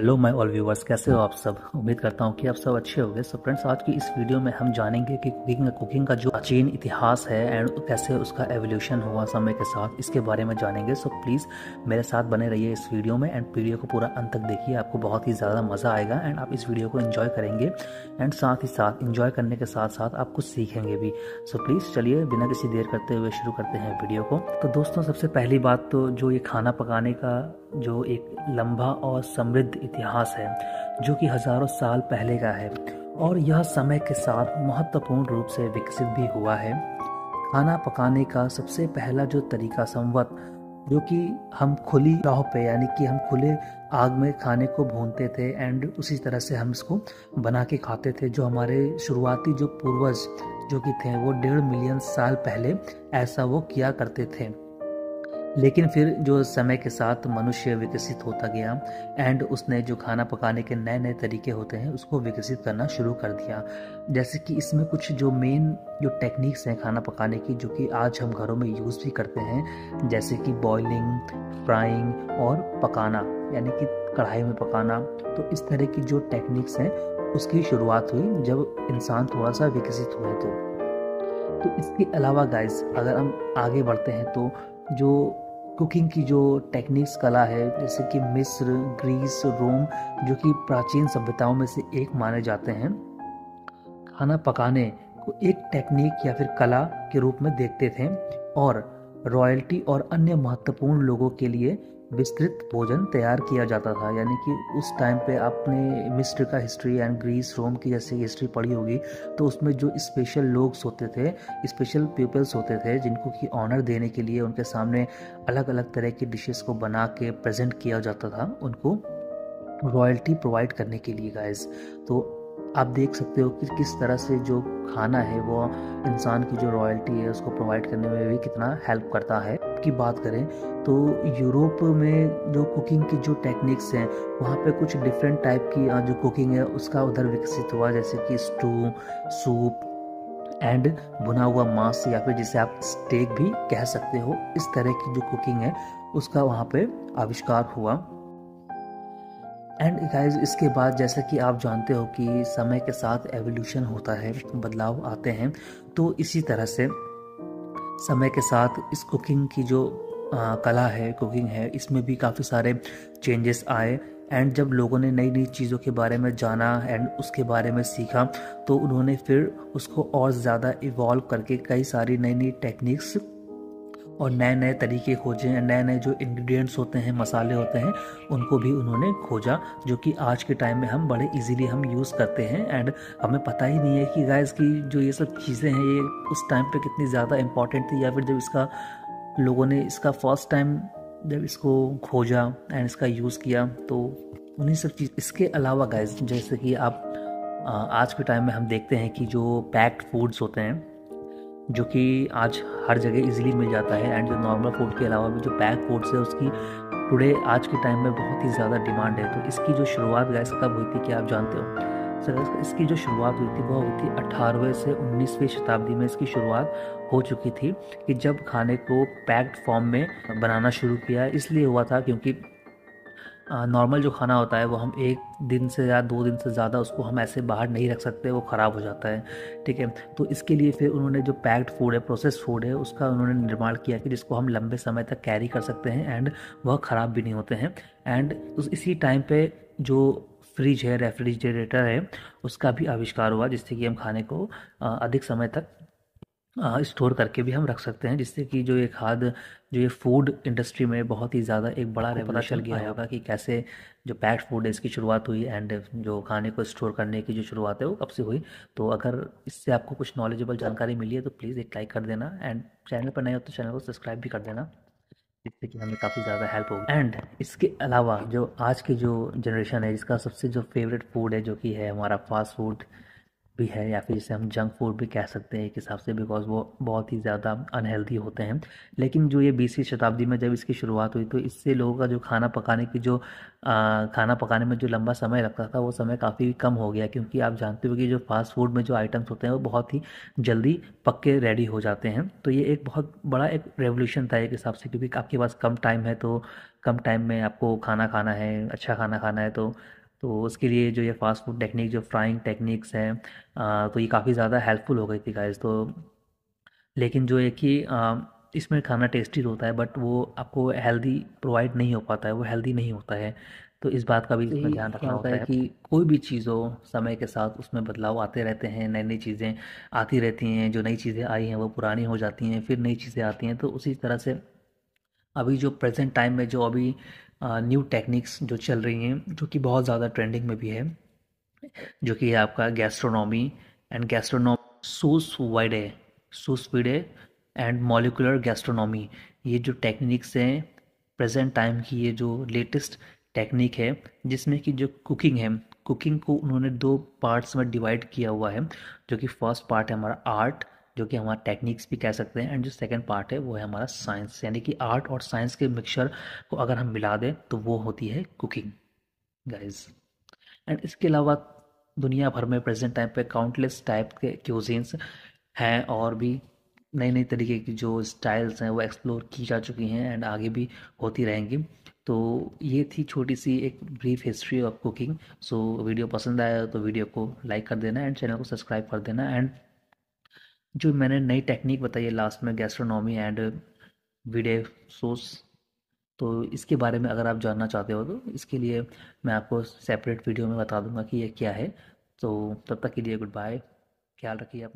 Hello my all viewers कैसे हो आप सब? उम्मीद करता हूँ कि आप सब अच्छे होंगे। सो फ्रेंड्स आज की इस वीडियो में हम जानेंगे कि कुकिंग कुकिंग का जो प्राचीन इतिहास है एंड कैसे उसका एवोल्यूशन हुआ समय के साथ इसके बारे में जानेंगे। सो प्लीज़ मेरे साथ बने रहिए इस वीडियो में एंड वीडियो को पूरा अंत तक देखिए। आपको बहुत ही ज़्यादा मज़ा आएगा एंड आप इस वीडियो को इन्जॉय करेंगे। एंड साथ ही साथ इन्जॉय करने के साथ साथ आप कुछ सीखेंगे भी। सो प्लीज़ चलिए बिना किसी देर करते हुए शुरू करते हैं वीडियो को। तो दोस्तों सबसे पहली बात तो जो ये खाना पकाने का जो एक लंबा और समृद्ध इतिहास है, जो कि हज़ारों साल पहले का है, और यह समय के साथ महत्वपूर्ण रूप से विकसित भी हुआ है। खाना पकाने का सबसे पहला जो तरीका संवत, जो कि हम खुली राह पे, यानी कि हम खुले आग में खाने को भूनते थे एंड उसी तरह से हम इसको बना के खाते थे, जो हमारे शुरुआती जो पूर्वज जो कि थे, वो डेढ़ मिलियन साल पहले ऐसा वो किया करते थे। लेकिन फिर जो समय के साथ मनुष्य विकसित होता गया एंड उसने जो खाना पकाने के नए नए तरीके होते हैं, उसको विकसित करना शुरू कर दिया। जैसे कि इसमें कुछ जो मेन जो टेक्निक्स हैं खाना पकाने की, जो कि आज हम घरों में यूज़ भी करते हैं, जैसे कि बॉइलिंग फ्राइंग और पकाना, यानी कि कढ़ाई में पकाना। तो इस तरह की जो टेक्निक्स हैं, उसकी शुरुआत हुई जब इंसान थोड़ा सा विकसित हुए तो तो इसके अलावा गाइस अगर हम आगे बढ़ते हैं तो जो कुकिंग की जो टेक्निक्स कला है, जैसे कि मिस्र, ग्रीस, रोम, जो कि प्राचीन सभ्यताओं में से एक माने जाते हैं, खाना पकाने को एक टेक्निक या फिर कला के रूप में देखते थे और रॉयल्टी और अन्य महत्वपूर्ण लोगों के लिए विस्तृत भोजन तैयार किया जाता था, यानी कि उस टाइम पे आपने मिस्र का हिस्ट्री एंड ग्रीस रोम की जैसे हिस्ट्री पढ़ी होगी तो उसमें जो स्पेशल लोग होते थे स्पेशल पीपल्स होते थे, जिनको कि ऑनर देने के लिए उनके सामने अलग अलग तरह की डिशेस को बना के प्रेजेंट किया जाता था, उनको रॉयल्टी प्रोवाइड करने के लिए गाइस तो आप देख सकते हो कि किस तरह से जो खाना है, वो इंसान की जो रॉयल्टी है, उसको प्रोवाइड करने में भी कितना हेल्प करता है। की बात करें तो यूरोप में जो कुकिंग की जो टेक्निक्स हैं, वहाँ पे कुछ डिफरेंट टाइप की जो कुकिंग है, उसका उधर विकसित हुआ, जैसे कि स्टू सूप एंड भुना हुआ मांस या फिर जिसे आप स्टेक भी कह सकते हो, इस तरह की जो कुकिंग है, उसका वहाँ पे आविष्कार हुआ। एंड गाइज़ इसके बाद जैसा कि आप जानते हो कि समय के साथ एवोल्यूशन होता है, बदलाव आते हैं तो इसी तरह से समय के साथ इस कुकिंग की जो आ, कला है कुकिंग है इसमें भी काफ़ी सारे चेंजेस आए। एंड जब लोगों ने नई नई चीज़ों के बारे में जाना एंड उसके बारे में सीखा तो उन्होंने फिर उसको और ज़्यादा इवॉल्व करके कई सारी नई नई टेक्निक्स और नए नए तरीके खोजे नए नए जो इंग्रेडिएंट्स होते हैं, मसाले होते हैं, उनको भी उन्होंने खोजा, जो कि आज के टाइम में हम बड़े इजीली हम यूज़ करते हैं एंड हमें पता ही नहीं है कि गाइस की जो ये सब चीज़ें हैं, ये उस टाइम पे कितनी ज़्यादा इंपॉर्टेंट थी या फिर जब इसका, लोगों ने इसका फ़र्स्ट टाइम जब इसको खोजा एंड इसका यूज़ किया तो उन्हीं सब चीज़, इसके अलावा गाइस जैसे कि आप आज के टाइम में हम देखते हैं कि जो पैक्ड फूड्स होते हैं जो कि आज हर जगह इजीली मिल जाता है एंड जो नॉर्मल फ़ूड के अलावा भी जो पैक फूड्स है, उसकी टुडे आज के टाइम में बहुत ही ज़्यादा डिमांड है। तो इसकी जो शुरुआत गैस कब हुई थी, क्या आप जानते हो? सर इसकी जो शुरुआत हुई थी वह हुई थी अठारहवें से उन्नीसवीं शताब्दी में इसकी शुरुआत हो चुकी थी कि जब खाने को पैक्ड फॉर्म में बनाना शुरू किया, इसलिए हुआ था क्योंकि नॉर्मल जो खाना होता है, वो हम एक दिन से या दो दिन से ज़्यादा उसको हम ऐसे बाहर नहीं रख सकते, वो ख़राब हो जाता है, ठीक है? तो इसके लिए फिर उन्होंने जो पैक्ड फ़ूड है प्रोसेस फ़ूड है, उसका उन्होंने निर्माण किया कि जिसको हम लंबे समय तक कैरी कर सकते हैं एंड वह ख़राब भी नहीं होते हैं। एंड उस, इसी टाइम पे जो फ्रिज है रेफ्रिजरेटर है, उसका भी आविष्कार हुआ जिससे कि हम खाने को अधिक समय तक स्टोर करके भी हम रख सकते हैं जिससे कि जो ये खाद जो ये फ़ूड इंडस्ट्री में बहुत ही ज़्यादा एक बड़ा पता चल गया होगा कि कैसे जो पैक्ड फ़ूड है इसकी शुरुआत हुई एंड जो खाने को स्टोर करने की जो शुरुआत है वो कब से हुई? तो अगर इससे आपको कुछ नॉलेजेबल जानकारी मिली है तो प्लीज़ एक लाइक कर देना एंड चैनल पर नए हो तो चैनल को सब्सक्राइब भी कर देना जिससे कि हमें काफ़ी ज़्यादा हेल्प होगी। एंड इसके अलावा जो आज की जो जनरेशन है जिसका सबसे जो फेवरेट फ़ूड है जो कि है हमारा फास्ट फ़ूड भी है या फिर जिसे हम जंक फ़ूड भी कह सकते हैं एक हिसाब से बिकॉज़ वो बहुत ही ज़्यादा अनहेल्दी होते हैं। लेकिन जो ये बीसवीं शताब्दी में जब इसकी शुरुआत हुई तो इससे लोगों का जो खाना पकाने की जो आ, खाना पकाने में जो लंबा समय लगता था वो समय काफ़ी कम हो गया क्योंकि आप जानते हो कि जो फास्ट फ़ूड में जो आइटम्स होते हैं वो बहुत ही जल्दी पक के रेडी हो जाते हैं। तो ये एक बहुत बड़ा एक रेवोल्यूशन था एक हिसाब से क्योंकि आपके पास कम टाइम है तो कम टाइम में आपको खाना खाना है अच्छा खाना खाना है तो तो उसके लिए जो ये फास्ट फ़ूड टेक्निक जो फ्राइंग टेक्निक्स हैं तो ये काफ़ी ज़्यादा हेल्पफुल हो गई थी गाइस तो लेकिन जो है कि इसमें खाना टेस्टी होता है बट वो आपको हेल्दी प्रोवाइड नहीं हो पाता है वो हेल्दी नहीं होता है. तो इस बात का भी इसमें ध्यान रखना होता है कि कोई भी चीज़ हो समय के साथ उसमें बदलाव आते रहते हैं नई नई चीज़ें आती रहती हैं जो नई चीज़ें आई हैं वो पुरानी हो जाती हैं फिर नई चीज़ें आती हैं तो उसी तरह से अभी जो प्रेजेंट टाइम में जो अभी न्यू टेक्निक्स जो चल रही हैं, जो कि बहुत ज़्यादा ट्रेंडिंग में भी है, जो कि है आपका gastronomy and gastronomy sous vide sous vide and molecular gastronomy ये जो टेक्निक्स हैं प्रेजेंट टाइम की ये जो लेटेस्ट टेक्निक है, जिसमें कि जो कुकिंग है कुकिंग को उन्होंने दो पार्ट्स में डिवाइड किया हुआ है, जो कि फ़र्स्ट पार्ट है हमारा आर्ट जो कि हमारा टेक्निक्स भी कह सकते हैं। एंड जो सेकेंड पार्ट है, वो है हमारा साइंस यानी कि आर्ट और साइंस के मिक्सचर को अगर हम मिला दें तो वो होती है कुकिंग गाइज़ एंड इसके अलावा दुनिया भर में प्रेजेंट टाइम पे काउंटलेस टाइप के क्यूजिन्स हैं और भी नई नई तरीके की जो स्टाइल्स हैं, वो एक्सप्लोर की जा चुकी हैं एंड आगे भी होती रहेंगी। तो ये थी छोटी सी एक brief history of cooking so video पसंद आया तो वीडियो को लाइक कर देना एंड चैनल को सब्सक्राइब कर देना एंड जो मैंने नई टेक्निक बताई है लास्ट में गैस्ट्रोनॉमी एंड वीडियो सोस तो इसके बारे में अगर आप जानना चाहते हो तो इसके लिए मैं आपको सेपरेट वीडियो में बता दूँगा कि ये क्या है। तो तब तक के लिए गुड बाय ख्याल रखिए अपना।